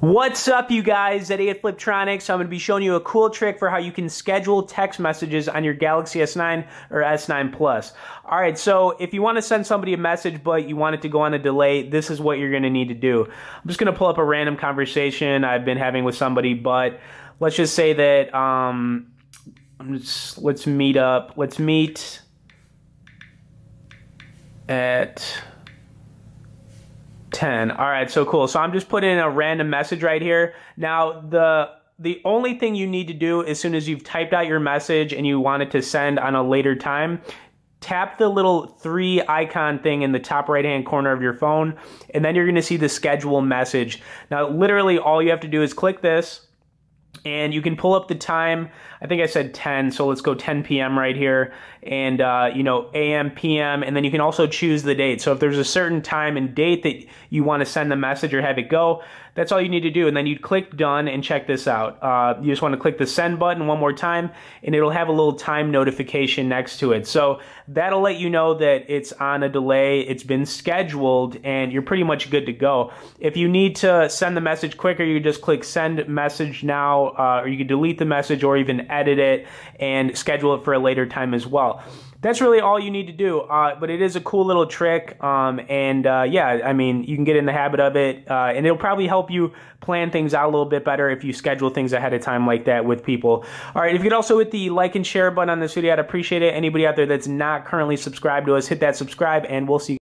What's up, you guys at 8 Fliptroniks? I'm going to be showing you a cool trick for how you can schedule text messages on your Galaxy S9 or S9 Plus. All right, so if you want to send somebody a message but you want it to go on a delay, this is what you're going to need to do. I'm just going to pull up a random conversation I've been having with somebody, but let's just say that um, just, let's meet up. Let's meet at 10. All right, so cool. So I'm just putting in a random message right here. Now, the the only thing you need to do as soon as you've typed out your message and you want it to send on a later time, tap the little three icon thing in the top right hand corner of your phone, and then you're going to see the schedule message. Now, literally, all you have to do is click this and you can pull up the time. I think I said 10, so let's go 10 p.m. right here, and uh, you know a.m. p.m. and then you can also choose the date. So if there's a certain time and date that you want to send the message or have it go, that's all you need to do. And then you'd click done and check this out. Uh, you just want to click the send button one more time, and it'll have a little time notification next to it. So that'll let you know that it's on a delay, it's been scheduled, and you're pretty much good to go. If you need to send the message quicker, you just click send message now uh, or you can delete the message or even edit it and schedule it for a later time as well. That's really all you need to do, uh, but it is a cool little trick, um, and uh, yeah, I mean, you can get in the habit of it, uh, and it'll probably help you plan things out a little bit better if you schedule things ahead of time like that with people. All right, if you could also hit the like and share button on this video, I'd appreciate it. Anybody out there that's not currently subscribed to us, hit that subscribe, and we'll see